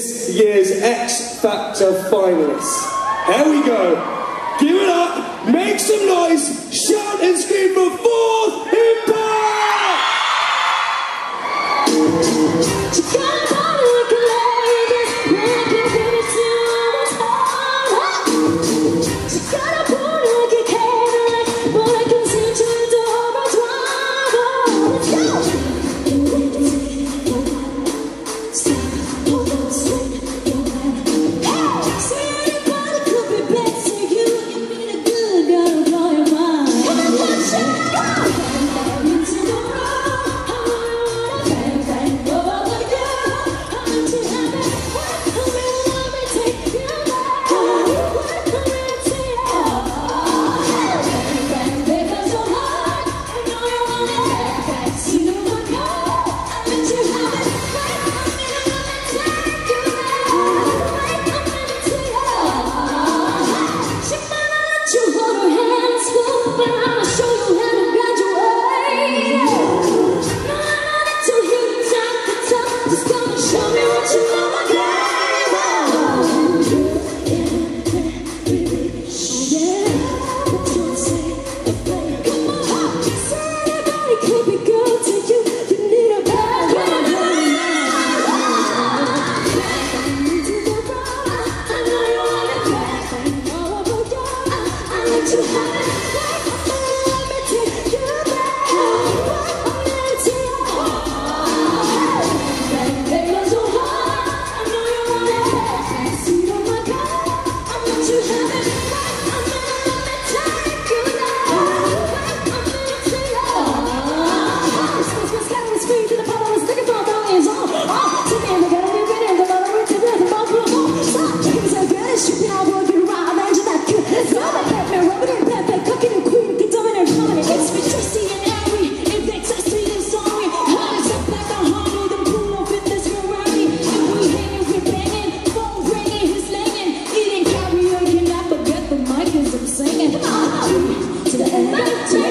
this year's X Factor finalists. Here we go. Give it up, make some noise, shout and scream for Fourth to have back to